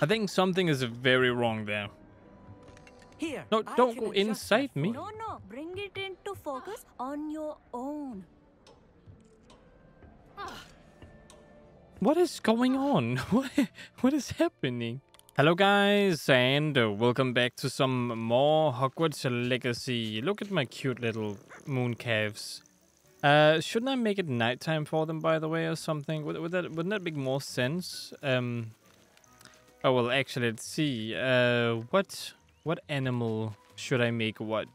I think something is very wrong there. Here. No, don't can go inside me. No, no, bring it into focus on your own. What is going on? What, what is happening? Hello guys, and uh, welcome back to some more Hogwarts Legacy. Look at my cute little moon calves. Uh, shouldn't I make it nighttime for them, by the way, or something? Would, would that wouldn't that make more sense? Um. Oh well, actually, let's see. Uh, what what animal should I make? What?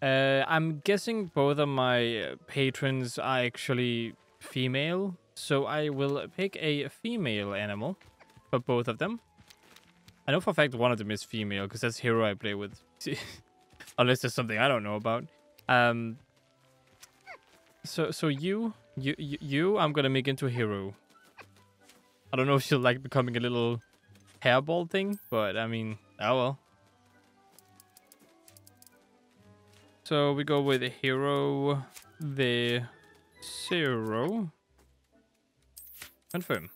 Uh, I'm guessing both of my patrons are actually female, so I will pick a female animal for both of them. I know for a fact one of them is female because that's hero I play with. Unless there's something I don't know about. Um. So so you you you, I'm gonna make into a hero. I don't know if she'll like becoming a little hairball thing, but I mean, oh well. So we go with the hero the zero. Confirm.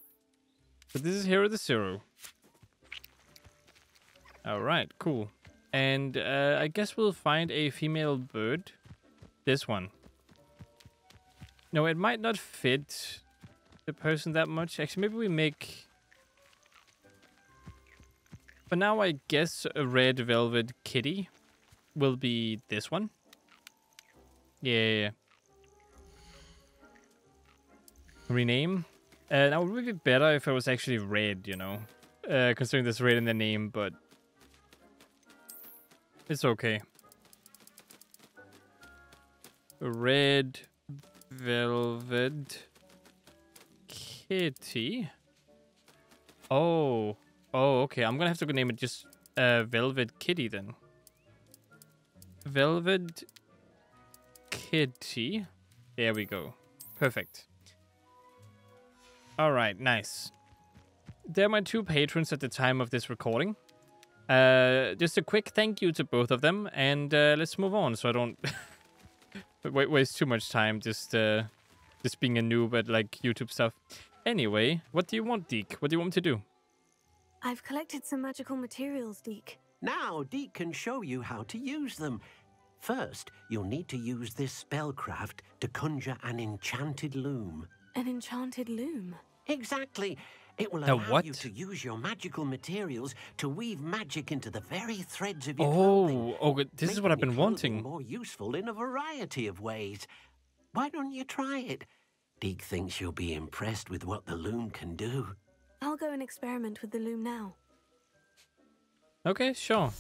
So this is hero the zero. All right, cool. And uh, I guess we'll find a female bird. This one. No, it might not fit the person that much. Actually, maybe we make... For now, I guess a red velvet kitty will be this one. Yeah, yeah, yeah. Rename? Uh, that would be better if it was actually red, you know. Uh, considering there's red in the name, but... It's okay. Red velvet kitty. Oh. Oh, okay. I'm gonna have to name it just uh, Velvet Kitty then. Velvet Kitty. There we go. Perfect. All right, nice. They're my two patrons at the time of this recording. Uh, just a quick thank you to both of them, and uh, let's move on so I don't waste too much time just uh, just being a noob at like YouTube stuff. Anyway, what do you want, Deek? What do you want me to do? I've collected some magical materials, Deek. Now, Deek can show you how to use them. First, you'll need to use this spellcraft to conjure an enchanted loom. An enchanted loom. Exactly. It will allow what? you to use your magical materials to weave magic into the very threads of your Oh, clothing. oh, good. this is what making I've been clothing wanting. More useful in a variety of ways. Why don't you try it? Deek thinks you'll be impressed with what the loom can do. I'll go and experiment with the loom now. Okay, sure.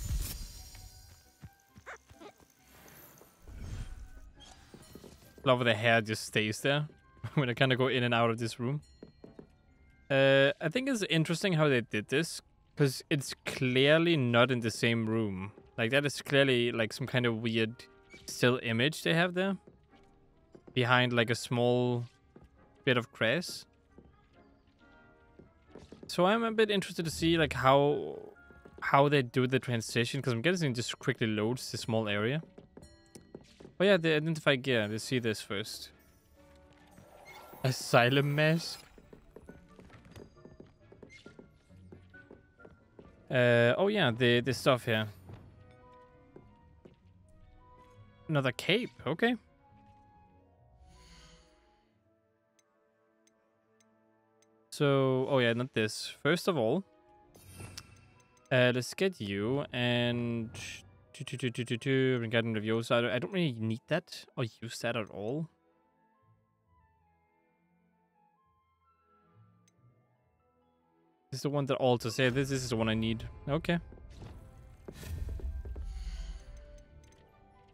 Love the hair just stays there when I kind of go in and out of this room. Uh, I think it's interesting how they did this because it's clearly not in the same room. Like that is clearly like some kind of weird still image they have there behind like a small bit of grass. So I'm a bit interested to see like how how they do the transition because I'm guessing it just quickly loads the small area. Oh yeah, the identify gear. Let's see this first. Asylum mask. Uh oh yeah, the the stuff here. Another cape. Okay. So, oh yeah, not this. First of all, uh, let's get you and two, two, two, two, two, two. Regarding reviews, I don't, I don't really need that or use that at all. This is the one that alters. Yeah, this, this is the one I need. Okay.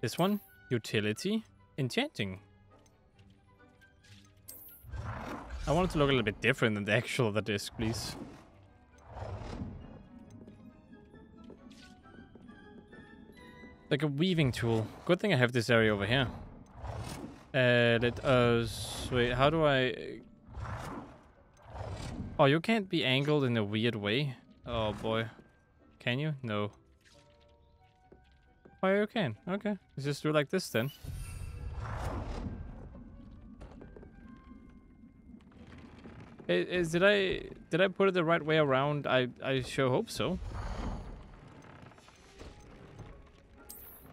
This one, utility, enchanting. I want it to look a little bit different than the actual of the disc, please. Like a weaving tool. Good thing I have this area over here. Uh, let us... Wait, how do I... Oh, you can't be angled in a weird way. Oh, boy. Can you? No. Oh, you can. Okay. Let's just do it like this then. Is, did I did I put it the right way around? I I sure hope so.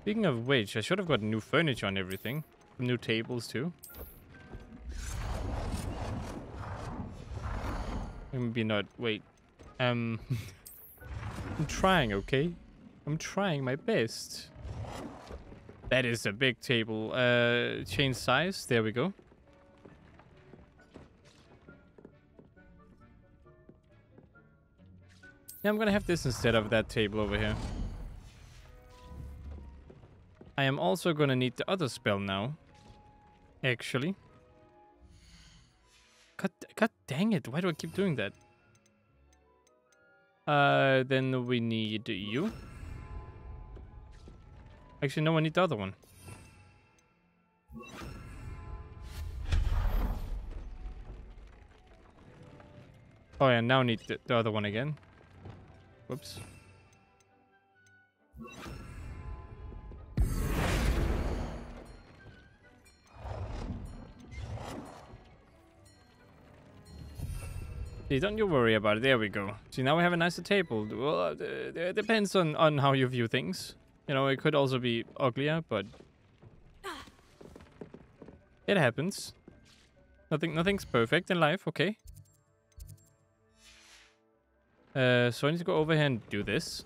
Speaking of which, I should have got new furniture and everything. New tables too. Maybe not. Wait. Um. I'm trying, okay? I'm trying my best. That is a big table. Uh, change size. There we go. Yeah, I'm gonna have this instead of that table over here. I am also gonna need the other spell now. Actually. God, God dang it, why do I keep doing that? Uh, then we need you. Actually, no, I need the other one. Oh yeah, now I need the, the other one again. Whoops. See, don't you worry about it. There we go. See, now we have a nicer table. Well, uh, it depends on, on how you view things. You know, it could also be uglier, but... It happens. Nothing, nothing's perfect in life, okay? Uh, so I need to go over here and do this.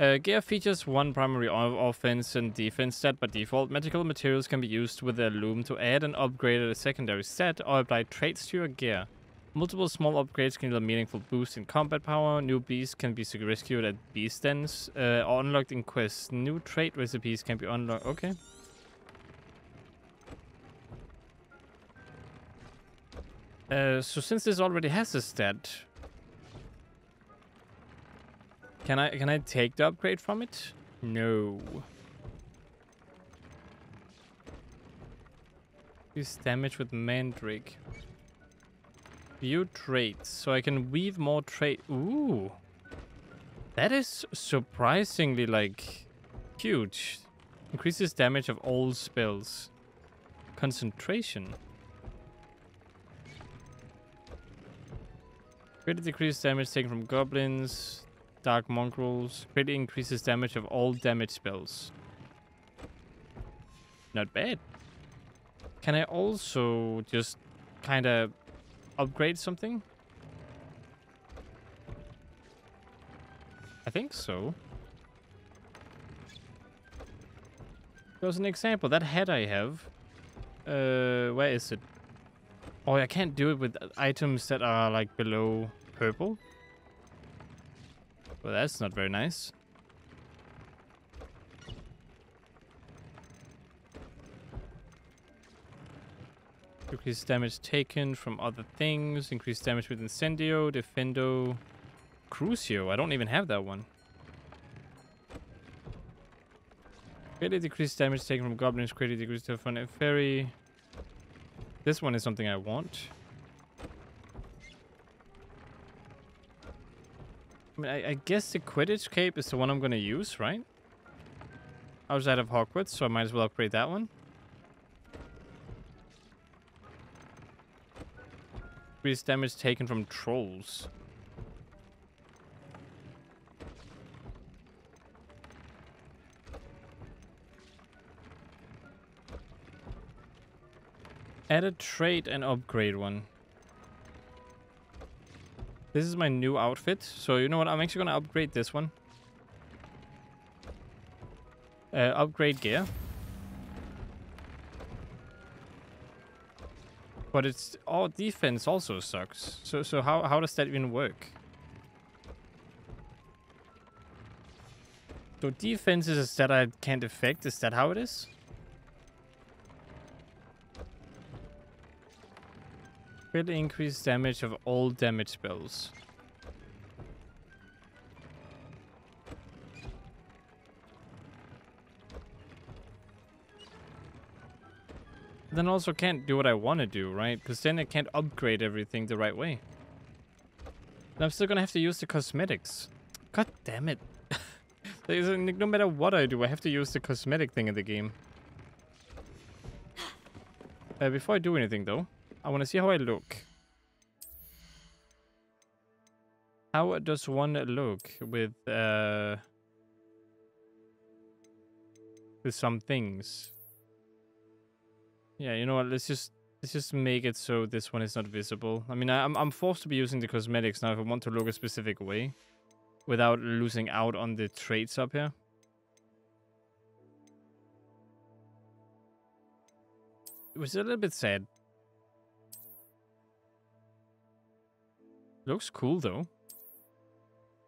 Uh, gear features one primary offense and defense stat by default. Magical materials can be used with a loom to add and upgrade a secondary stat or apply traits to your gear. Multiple small upgrades can yield a meaningful boost in combat power. New beasts can be rescued at beast dens uh, or unlocked in quests. New trait recipes can be unlocked. Okay. Uh, so since this already has a stat, can I can I take the upgrade from it? No. Use damage with Mandrake. View traits, so I can weave more trait. Ooh, that is surprisingly like huge. Increases damage of all spells. Concentration. Greatly decreases damage taken from goblins, dark mongrels. Greatly increases damage of all damage spells. Not bad. Can I also just kind of upgrade something? I think so. There's an example. That head I have. Uh, where is it? Oh, I can't do it with items that are like below purple. Well, that's not very nice. Increase damage taken from other things. Increase damage with Incendio, Diffindo, Crucio. I don't even have that one. Greatly decrease damage taken from goblins. Greatly decrease damage from a fairy. This one is something I want. I mean, I, I guess the Quidditch cape is the one I'm going to use, right? I was out of Hogwarts, so I might as well upgrade that one. Increase damage taken from trolls. Add a trait and upgrade one. This is my new outfit. So you know what? I'm actually going to upgrade this one. Uh, upgrade gear. But it's all defense also sucks. So so how how does that even work? So defense is a stat I can't affect. Is that how it is? Will increase damage of all damage spells. Then also can't do what I want to do, right? Because then I can't upgrade everything the right way. And I'm still gonna have to use the cosmetics. God damn it. No matter what I do, I have to use the cosmetic thing in the game. Uh, before I do anything though, I want to see how I look. How does one look with uh with some things? Yeah, you know what? Let's just let's just make it so this one is not visible. I mean, I, I'm I'm forced to be using the cosmetics now if I want to look a specific way, without losing out on the traits up here. It was a little bit sad. Looks cool though.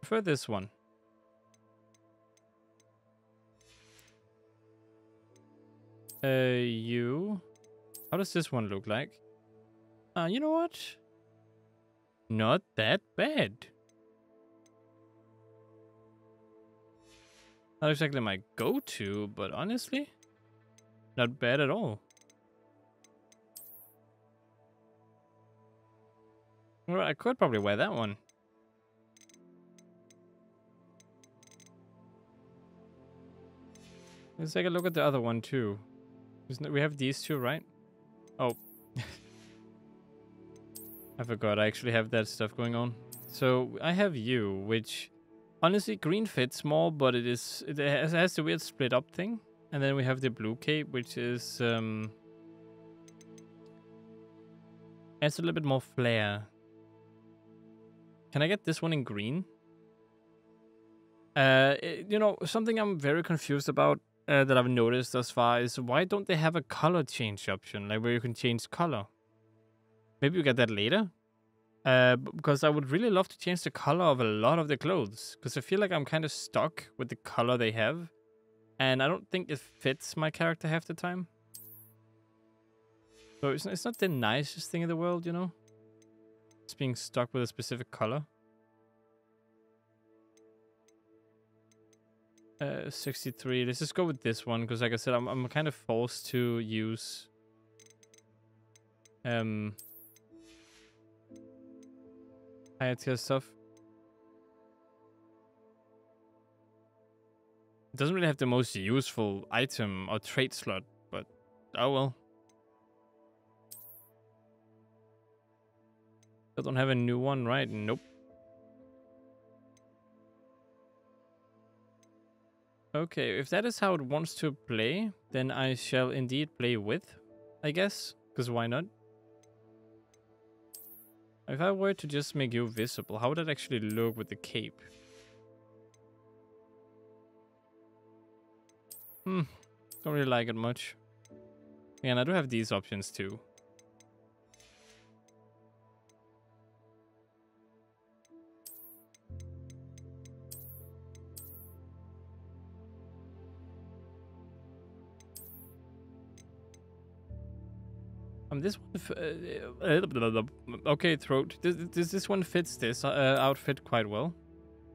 Prefer this one. Uh, you. How does this one look like? Uh, you know what? Not that bad. Not exactly my go-to, but honestly, not bad at all. Well, I could probably wear that one. Let's take a look at the other one too. We have these two, right? Oh. I forgot I actually have that stuff going on. So I have you, which honestly green fits more, but it is it has, it has the weird split up thing. And then we have the blue cape, which is um adds a little bit more flair. Can I get this one in green? Uh, it, you know, something I'm very confused about uh, that I've noticed thus far is why don't they have a color change option, like where you can change color? Maybe we get that later. Uh, because I would really love to change the color of a lot of the clothes, because I feel like I'm kind of stuck with the color they have, and I don't think it fits my character half the time. So it's not the nicest thing in the world, you know. It's being stuck with a specific color. Uh, 63. Let's just go with this one because, like I said, I'm I'm kind of forced to use um higher tier stuff. It doesn't really have the most useful item or trait slot, but oh well. I don't have a new one, right? Nope. Okay, if that is how it wants to play, then I shall indeed play with, I guess. Because why not? If I were to just make you visible, how would that actually look with the cape? Hmm, don't really like it much. And I do have these options too. This one, uh, okay, throat. Does, does this one fits this uh, outfit quite well?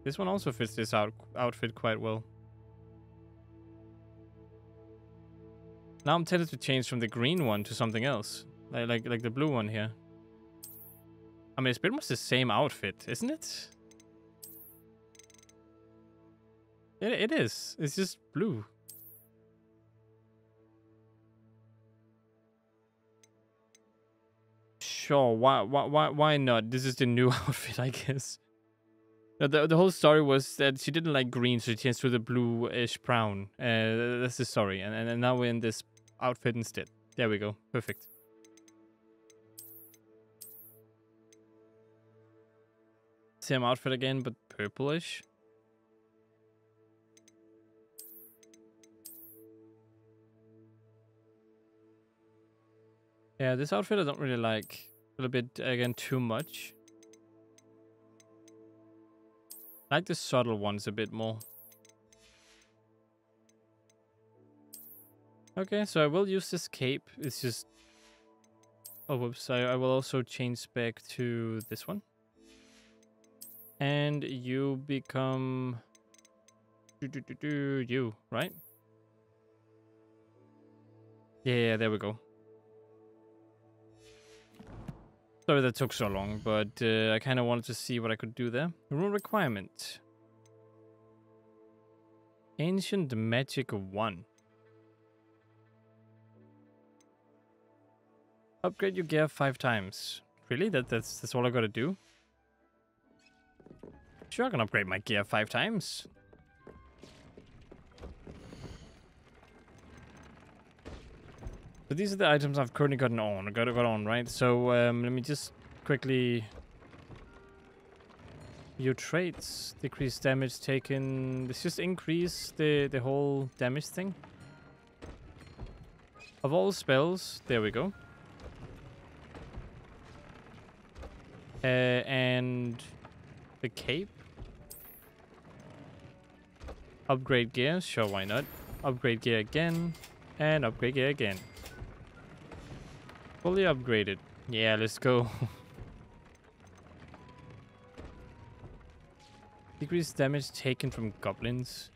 This one also fits this out outfit quite well. Now I'm tempted to change from the green one to something else, like like like the blue one here. I mean, it's pretty much the same outfit, isn't it? It, it is. It's just blue. Sure. Why, why, why, why not? This is the new outfit, I guess. The, the whole story was that she didn't like green, so she changed to the bluish brown. Uh, that's the story. And, and, and now we're in this outfit instead. There we go. Perfect. Same outfit again, but purplish. Yeah, this outfit I don't really like. A little bit, again, too much. I like the subtle ones a bit more. Okay, so I will use this cape. It's just... Oh, whoops. I, I will also change back to this one. And you become... Do, do, do, do, you, right? Yeah, yeah, there we go. Sorry that took so long, but uh, I kind of wanted to see what I could do there. Rule requirement. Ancient Magic 1. Upgrade your gear five times. Really? That that's that's all I gotta do? Sure, I can upgrade my gear five times. So these are the items I've currently gotten on, got, got on, right? So um, let me just quickly... Your traits, decrease damage taken. Let's just increase the, the whole damage thing. Of all spells, there we go. Uh, and the cape. Upgrade gear, sure, why not? Upgrade gear again, and upgrade gear again. Fully upgraded. Yeah, let's go. Decrease damage taken from goblins.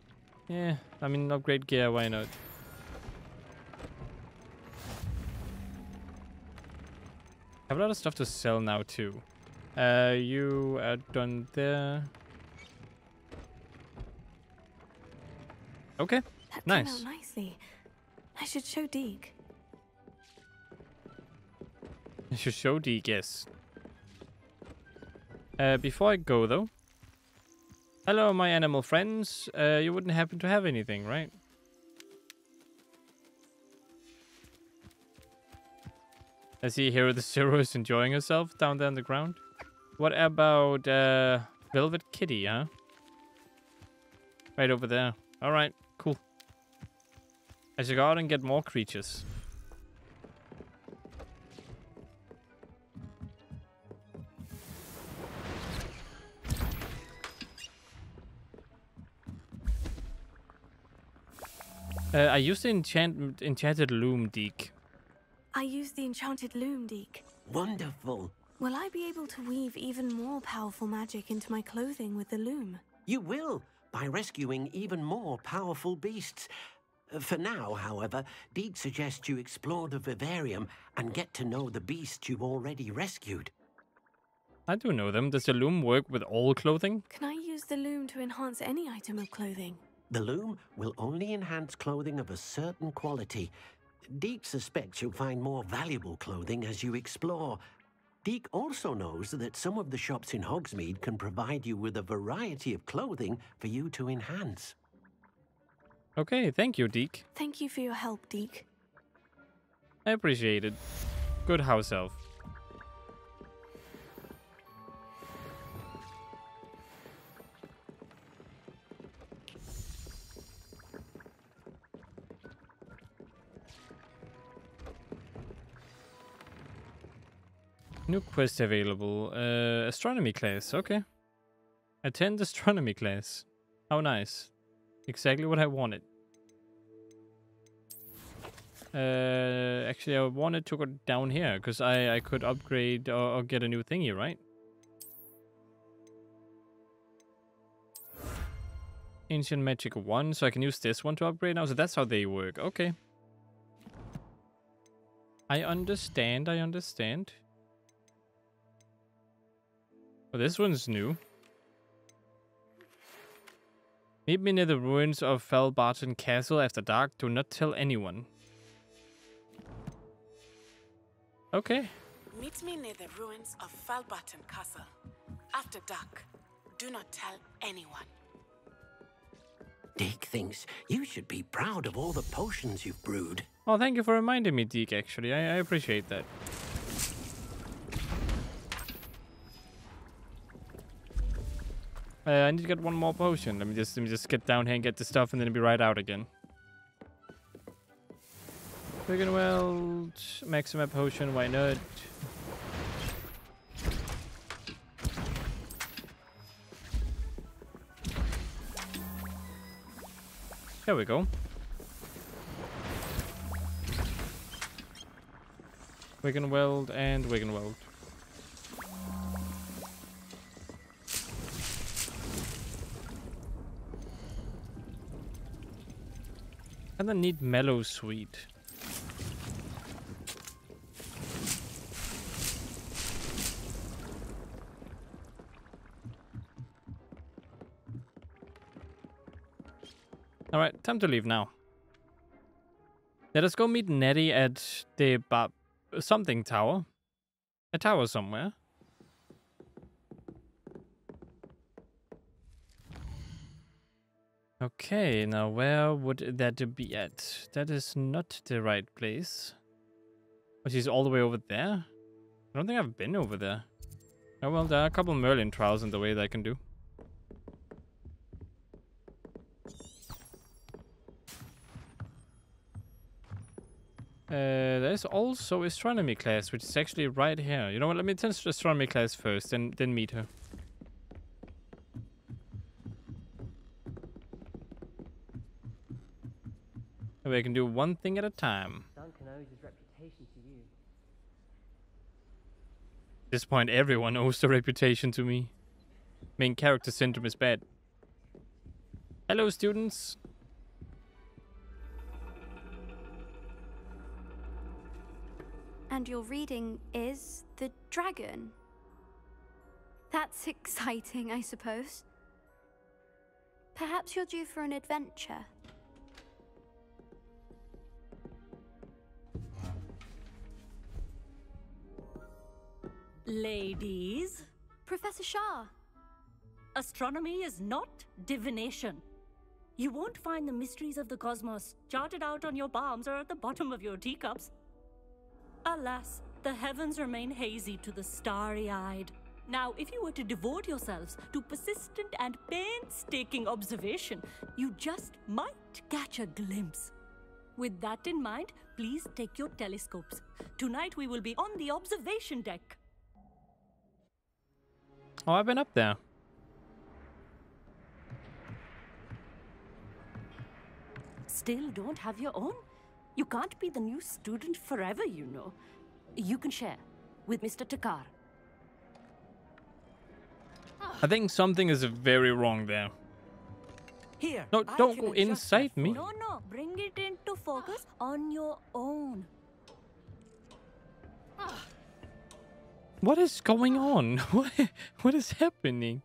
Yeah, I mean, upgrade gear, why not? I have a lot of stuff to sell now, too. Uh, you are done there. Okay, That Nice. came out nicely. I should show Deek. Should show the guess. Uh, before I go, though. Hello, my animal friends. Uh, you wouldn't happen to have anything, right? I see here the Zero is enjoying herself down there on the ground. What about uh, Velvet Kitty, huh? Right over there. All right, cool. I should go out and get more creatures. Uh, I used the enchant enchanted loom, Deek. I used the enchanted loom, Deek. Wonderful. Will I be able to weave even more powerful magic into my clothing with the loom? You will, by rescuing even more powerful beasts. Uh, For now, however, Deek suggests you explore the vivarium and get to know the beasts you've already rescued. I do know them. Does the loom work with all clothing? Can I use the loom to enhance any item of clothing? The loom will only enhance clothing of a certain quality. Deek suspects you'll find more valuable clothing as you explore. Deek also knows that some of the shops in Hogsmeade can provide you with a variety of clothing for you to enhance. Okay, thank you, Deek. Thank you for your help, Deek. I appreciate it. Good house elf. New quest available. Uh, astronomy class. Okay. Attend astronomy class. How nice. Exactly what I wanted. Uh, actually, I wanted to go down here because I I could upgrade or, or get a new thingy, right? Ancient Magic 1, so I can use this one to upgrade now. So that's how they work. Okay. I understand, I understand. Well, this one's new. Meet me near the ruins of Falbarton Castle after dark. Do not tell anyone. Okay. Meet me near the ruins of Falbarton Castle. After dark. Do not tell anyone. Deek thinks you should be proud of all the potions you've brewed. Oh, thank you for reminding me, Deek, actually. I, I appreciate that. Uh, I need to get one more potion. Let me just let me just get down here and get the stuff, and then be right out again. Friggin' Weld, Maxima potion, why not? There we go. Wiggenweld and Wiggenweld. Then need Mallowsweet. Alright, time to leave now. Let us go meet Natty at the ba- something tower. A tower somewhere. Okay, now where would that be at? That is not the right place. Oh, she's all the way over there? I don't think I've been over there. Oh well, there are a couple Merlin trials in the way that I can do. Uh, there's also astronomy class, which is actually right here. You know what? Let me test astronomy class first, then then meet her. Maybe I can do one thing at a time. Duncan owes his reputation to you. At this point, everyone owes the reputation to me. Main character syndrome is bad. Hello, students. And your reading is The Dragon. That's exciting, I suppose. Perhaps you're due for an adventure. Ladies, Professor Shah, astronomy is not divination. You won't find the mysteries of the cosmos charted out on your palms or at the bottom of your teacups. Alas, the heavens remain hazy to the starry eyed. Now, if you were to devote yourselves to persistent and painstaking observation, you just might catch a glimpse. With that in mind, please take your telescopes. Tonight we will be on the observation deck. Oh, I've been up there. Still don't have your own? You can't be the new student forever, you know. You can share with Mr. Thakkar. I think something is very wrong there. Here. No, don't can go inside me. No, no, bring it into focus on your own. Ah. What is going on? What, what is happening?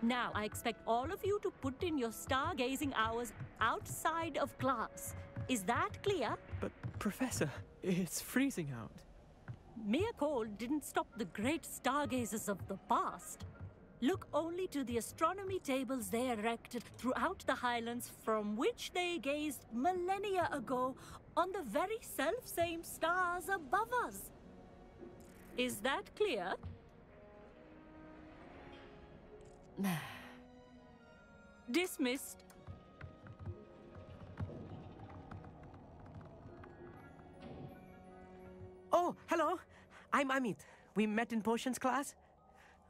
Now, I expect all of you to put in your stargazing hours outside of class. Is that clear? But, Professor, it's freezing out. Mere cold didn't stop the great stargazers of the past. Look only to the astronomy tables they erected throughout the highlands from which they gazed millennia ago on the very self-same stars above us. Is that clear? Dismissed. Oh, hello. I'm Amit. We met in potions class.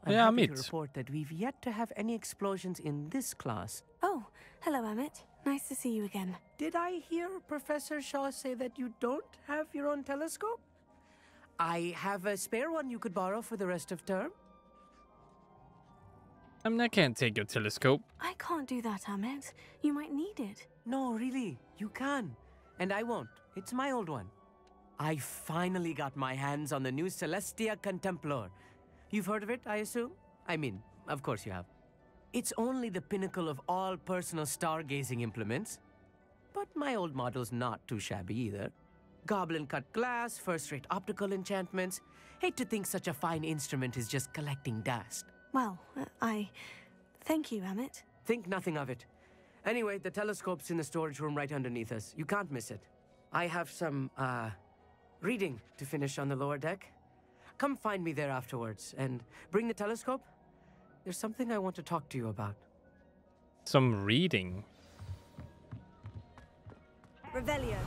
I'm Yeah, happy Amit. to report that we've yet to have any explosions in this class. Oh, hello, Amit. Nice to see you again. Did I hear Professor Shah say that you don't have your own telescope? I have a spare one you could borrow for the rest of term. I mean, I can't take your telescope. I can't do that, Amit. You might need it. No, really, you can. And I won't. It's my old one. I finally got my hands on the new Celestia Contemplar. You've heard of it, I assume? I mean, of course you have. It's only the pinnacle of all personal stargazing implements. But my old model's not too shabby either. Goblin cut glass, first rate optical enchantments. Hate to think such a fine instrument is just collecting dust. Well, uh, I. Thank you, Amit. Think nothing of it. Anyway, the telescope's in the storage room right underneath us. You can't miss it. I have some, uh, reading to finish on the lower deck. Come find me there afterwards and bring the telescope. There's something I want to talk to you about. Some reading. Revelio.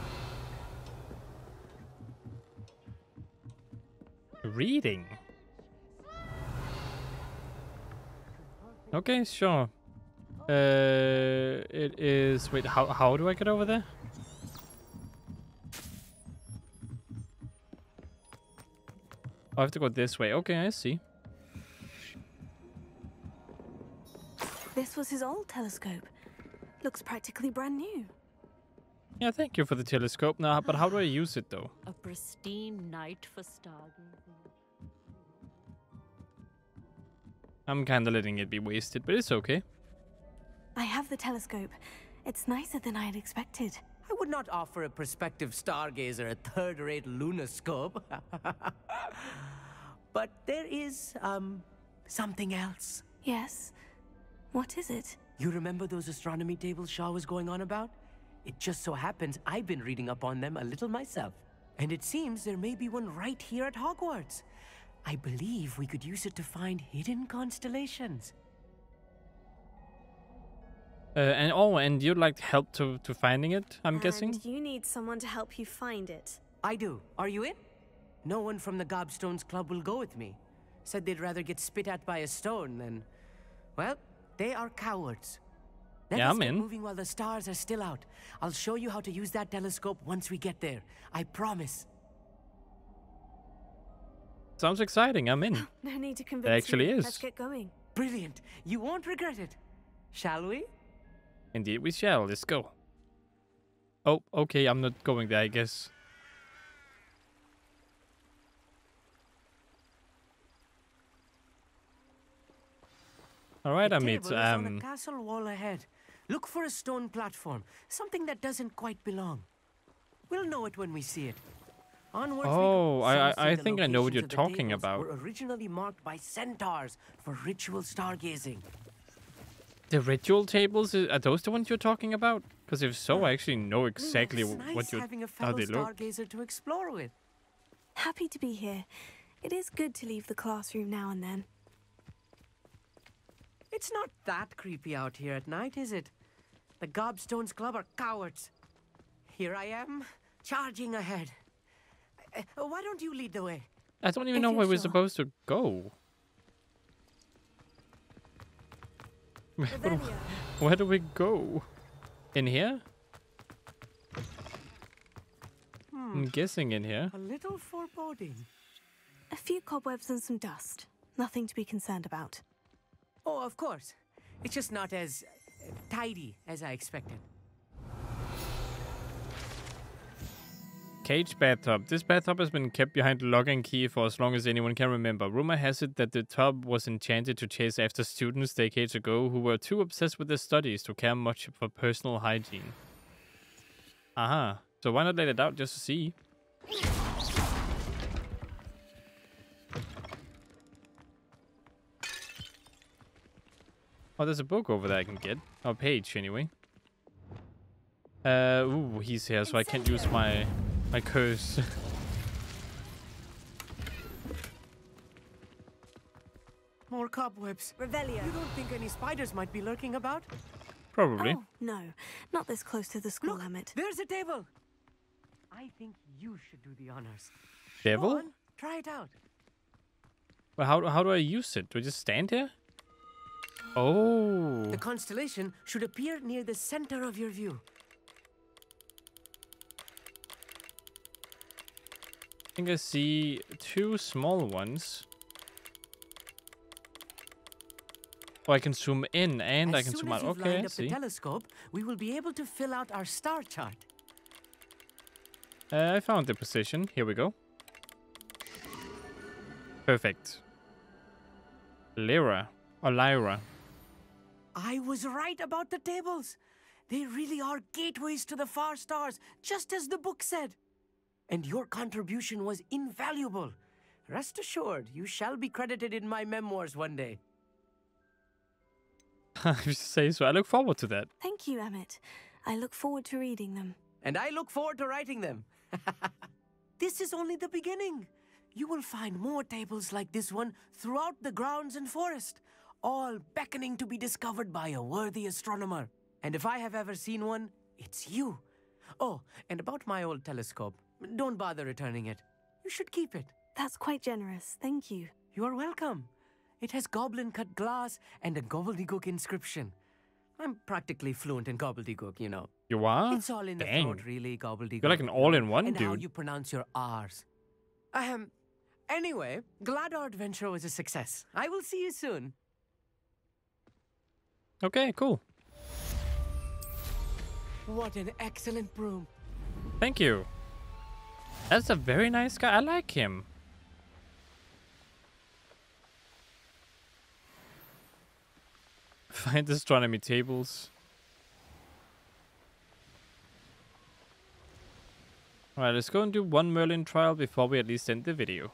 Reading? Okay, sure. Uh, it is. Wait, how how do I get over there? I have to go this way. Okay, I see. This was his old telescope. Looks practically brand new. Yeah, thank you for the telescope. Now, but how do I use it though? A pristine night for stargazing. I'm kind of letting it be wasted, but it's okay. I have the telescope. It's nicer than I had expected. I would not offer a prospective stargazer a third rate lunoscope. but there is, um, something else. Yes. What is it? You remember those astronomy tables Shah was going on about? It just so happens I've been reading up on them a little myself. And it seems there may be one right here at Hogwarts. I believe we could use it to find hidden constellations. Uh, and oh, and you'd like help to to finding it? I'm guessing. And you need someone to help you find it. I do. Are you in? No one from the Gobstones Club will go with me. Said they'd rather get spit at by a stone than. Well, they are cowards. Let Yeah, us I'm get in. moving while the stars are still out. I'll show you how to use that telescope once we get there. I promise. Sounds exciting. I'm in. No need to convince actually me. is. Let's get going. Brilliant. You won't regret it. Shall we? Indeed, we shall. Let's go. Oh, okay. I'm not going there. I guess. All right, the Amit. table is on Um, the castle wall ahead. Look for a stone platform, something that doesn't quite belong. We'll know it when we see it. Onwards. Oh, I, I, I think I know what you're talking about. Were originally marked by centaurs for ritual stargazing. the ritual tables are those the ones you're talking about? Because if so, I actually know exactly It's wh- nice what you having a how they look. stargazer to explore with. Happy to be here. It is good to leave the classroom now and then. It's not that creepy out here at night, is it? The Gobstones Club are cowards. Here I am, charging ahead. Uh, why don't you lead the way? I don't even If know you're where we're supposed to go. Where, Revelio. where do we go? In here? I'm guessing in here. A little foreboding. A few cobwebs and some dust. Nothing to be concerned about. Oh, of course. It's just not as uh, tidy as I expected. Cage bathtub. This bathtub has been kept behind lock and key for as long as anyone can remember. Rumor has it that the tub was enchanted to chase after students decades ago who were too obsessed with their studies to care much for personal hygiene. Aha. So why not let it out just to see? Oh, there's a book over there I can get. Or a page, anyway. Uh, ooh, he's here, so I can't use my my curse. More cobwebs. Revelio. You don't think any spiders might be lurking about? Probably. Oh, no. Not this close to the school, Look, Amit. there's a table. I think you should do the honors. Devil? On, try it out. Well, how how do I use it? Do I just stand here? Oh. The constellation should appear near the center of your view. I think I see two small ones. Oh, I can zoom in and I as can soon zoom as out. Okay, lined I up the telescope, we will be able to fill out our star chart. Uh, I found the position. Here we go. Perfect. Lyra. Or Lyra. I was right about the tables. They really are gateways to the far stars, just as the book said. And your contribution was invaluable. Rest assured, you shall be credited in my memoirs one day. I should say so. I look forward to that. Thank you, Amit. I look forward to reading them. And I look forward to writing them. this is only the beginning. You will find more tables like this one throughout the grounds and forest, all beckoning to be discovered by a worthy astronomer. And if I have ever seen one, it's you. Oh, and about my old telescope, don't bother returning it. You should keep it. That's quite generous. Thank you. You are welcome. It has goblin cut glass and a gobbledygook inscription. I'm practically fluent in gobbledygook, you know. You are? It's all in the Dang. throat, really, gobbledygook. You're like an all-in-one and how you pronounce your R's. Ahem. Anyway, glad our adventure was a success. I will see you soon. Okay, cool. What an excellent broom. Thank you. That's a very nice guy. I like him. Find astronomy tables. Alright, let's go and do one Merlin trial before we at least end the video.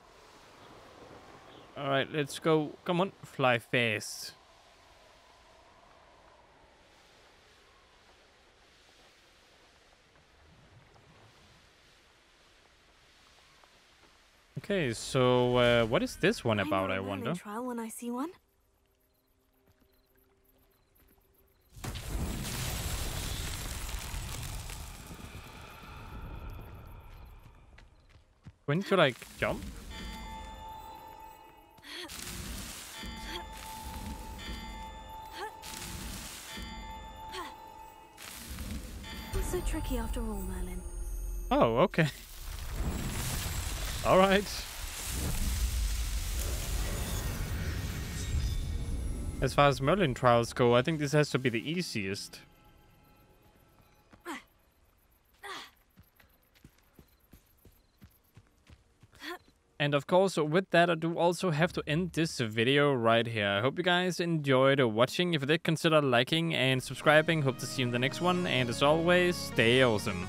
Alright, let's go. Come on, fly fast. Okay, so uh, what is this one about, I, I wonder? trial when I see one. When should I jump? So tricky after all, Merlin. Oh, okay. Alright. As far as Merlin trials go, I think this has to be the easiest. And of course, with that, I do also have to end this video right here. I hope you guys enjoyed watching. If you did, consider liking and subscribing. Hope to see you in the next one. And as always, stay awesome.